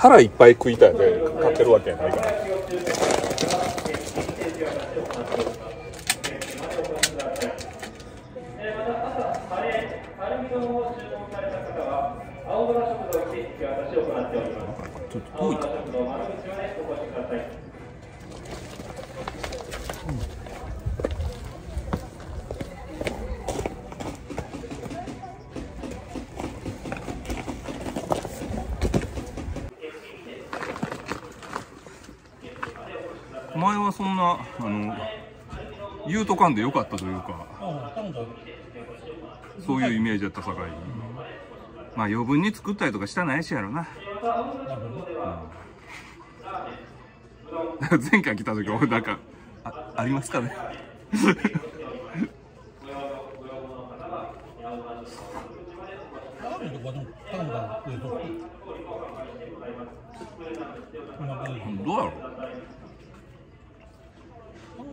腹いっぱい食いたいで買ってるわけやないから。ちょっと遠い前はそんなあの言うとかんでよかったというかそういうイメージだったさかい。にまあ余分に作ったりとかしたないしやろな。なるほどね前回来た時俺なんかあありますかね。どうやろ頼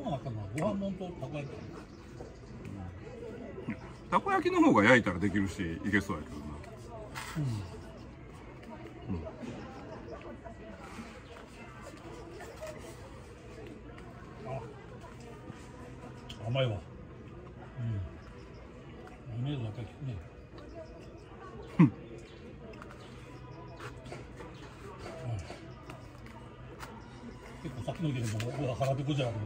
のはご飯もんとたこ焼きたこ焼きの方が焼いたらできるしいけそうやけどな。甘いわ。うん。イメージだけね結構さっきの家でも腹ペコじゃなくて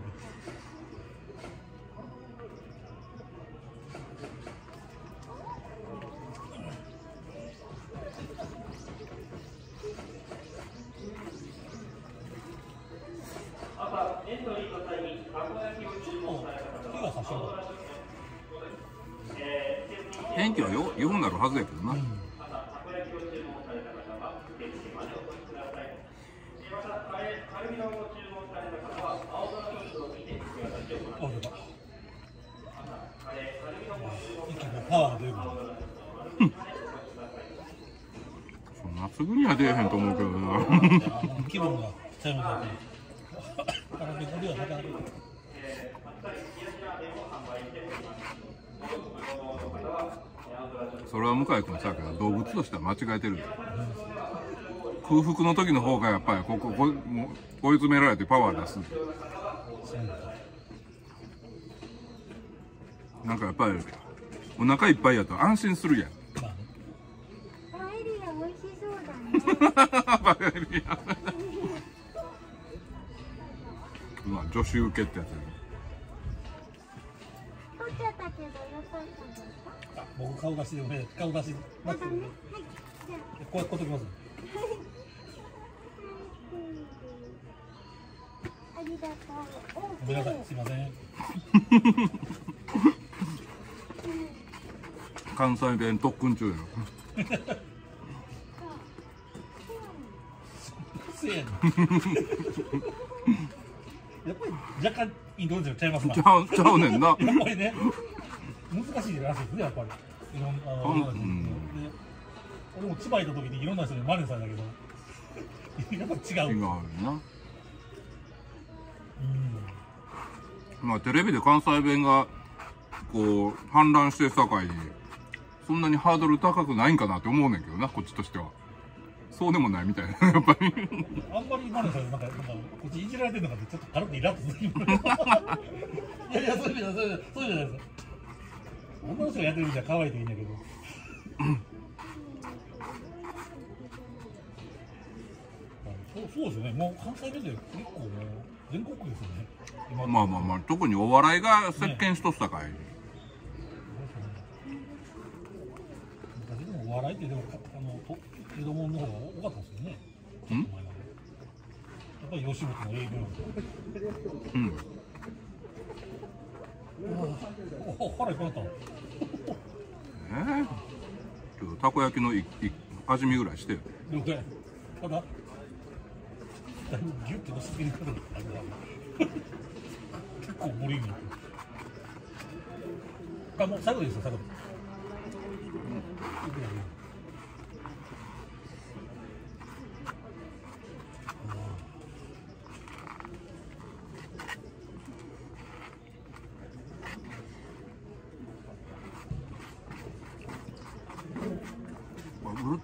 天気はよようなるはずやけどな、あ出た一気にパワーが出るからそんなすぐには出えへんと思うけどな。あの気分がちゃいますね。腹ペコではなかなか。それは向井君さやけど動物としては間違えてるよ空腹の時の方がやっぱりこここ追い詰められてパワー出すなんかやっぱりお腹いっぱいやと安心するやんパエリア美味しそうだね。パエリアうわ女子受けってやつやね取っちゃったけどよかったですか？あ僕顔出しでね、顔出しますけどね。はい。じゃあ、こうこうときます。ありがとう。おごめんなさい、すいません。関西弁特訓中ややっぱり若干インドネシアちゃいますな。ちゃうちゃうねんなやっぱりね、難しいらしいですね、やっぱり。いろんあのうん俺も千葉行った時にいろんな人に真似されたけど、やっぱ違う。違うようん。なまあテレビで関西弁がこう氾濫してさかいにそんなにハードル高くないんかなって思うねんけどなこっちとしてはそうでもないみたいな やっぱりあんまり真似さなんか、なんか、こっちいじられてるのかって、ちょっと軽くイラッとする。いやいや、そうじゃ、そういそうじゃないです。女の人がやってるみたい可愛いといいんだけど。そうそうですよね。もう関西弁で結構もう全国区ですよね。今まあまあまあ特にお笑いが席巻しとったかい、昔でもあのと江戸門の方が多かったですよね。ちょっと前までやっぱり吉本の営業。うん腹いっぱいった。えー、ちょっとたこ焼きのいい味見ぐらいしてよ了解。ただ、だいぶギュッと押し付ける方があるな。結構ボリューミー。あ、もう最後ですよ、最後。う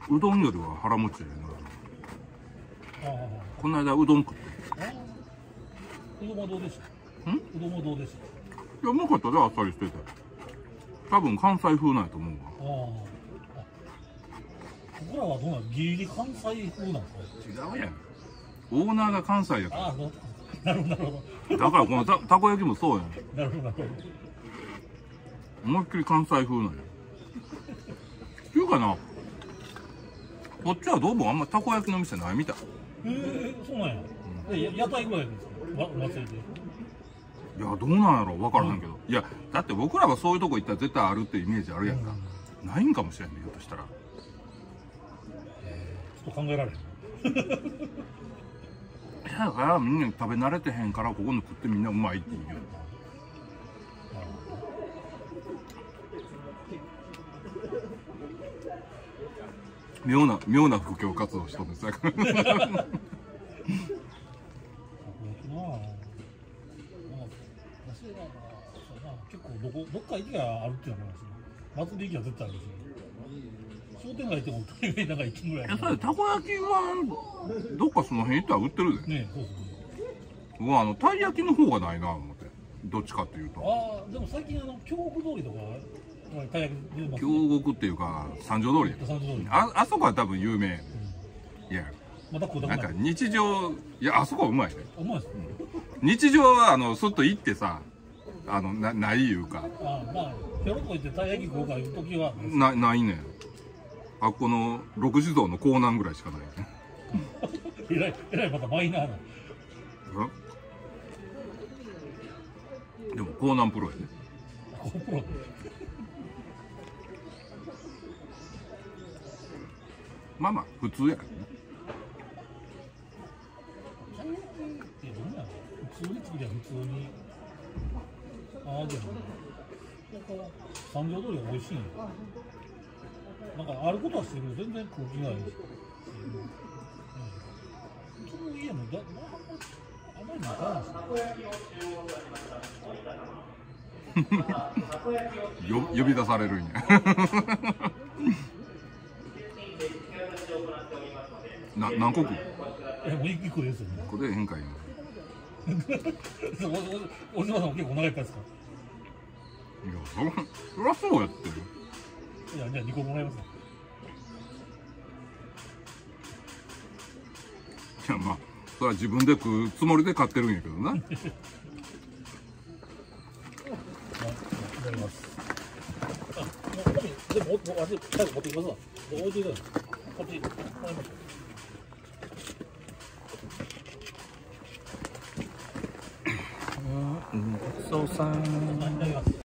うどんよりは腹持ちやな。この間うどん食って。うどんはどうでした？ん？うどんはどうでした？いやうまかったであっさりしてて。多分関西風なんやと思うわ。ああ。あここらはどうなの？ギリギリ関西風なんですか違うやん。オーナーが関西やかああなるほど。なるほらだからこのたたこ焼きもそうやん。どなるほどなるほど。思いっきり関西風なんや。っていうかなこっちはどうもあんまたこ焼きの店ないみたい。ええそうなんや、えや屋台ぐらいですか？わお祭りでいやどうなんやろ？分からへんけど、いやだって僕らがそういうとこ行ったら絶対あるってイメージあるやんか、ないんかもしれんねひょっとしたら。ちょっと考えられへん。いやだからみんな食べ慣れてへんからここの食ってみんなうまいって言うよ妙な妙な布教活動しとんですよたこ焼きなあなんから結構どこどっか駅があるっていうのもあるし祭り駅は絶対あるし商店街行っても大概なんか一軒ぐらいいやそれたこ焼きはどっかその辺行ったら売ってるでねそうそう僕はあのたい焼きの方がないな思ってどっちかっていうとああでも最近あの京極通りとか京極っていうか三条通りああそこは多分有名。いや。なんか日常いやあそこはうまいね。うまいです日常はあのすっと行ってさあのなないいうか。ああまあペロッと行ってたい焼き食おうかいう時は。なないねん。あっこの六地蔵の港南ぐらいしかないね。えらいえらいまたマイナーな。うんでも港南プロやでこうプロまあまあ普通やけどね。たい焼きってどんな普通に。作りゃ普通に。ああでも。なんか三条通りが美味しいんよなんかあることはしてる。けど全然空気がいいし、うん、その家もだあんまり仲間です よ呼び出されるんや。な何個食うえもう一個ですよね。これ変かいなおおおじさんも結構お腹いっぱいですかいやそそりゃそうやっていやじゃあ2個もらいますいやまあそれは自分で食うつもりで買ってるんやけどなはい、います。あ、もう、でも、もう、私、最後持ってきますわ。置いてください。こっち、もらいましょ。うんごちそうさん、